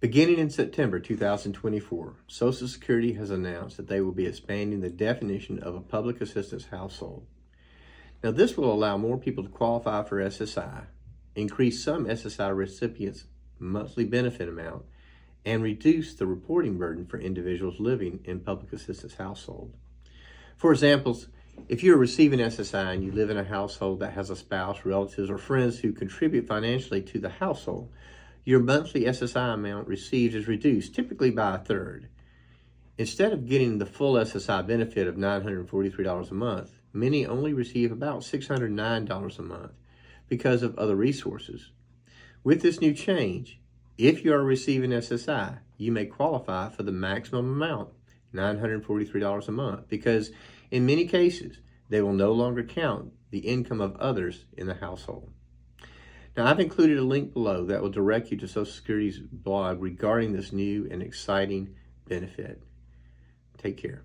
Beginning in September 2024, Social Security has announced that they will be expanding the definition of a public assistance household. Now, this will allow more people to qualify for SSI, increase some SSI recipients' monthly benefit amount, and reduce the reporting burden for individuals living in public assistance household. For examples, if you are receiving SSI and you live in a household that has a spouse, relatives, or friends who contribute financially to the household, your monthly SSI amount received is reduced, typically by a third. Instead of getting the full SSI benefit of $943 a month, many only receive about $609 a month because of other resources. With this new change, if you are receiving SSI, you may qualify for the maximum amount, $943 a month, because in many cases, they will no longer count the income of others in the household. Now, I've included a link below that will direct you to Social Security's blog regarding this new and exciting benefit. Take care.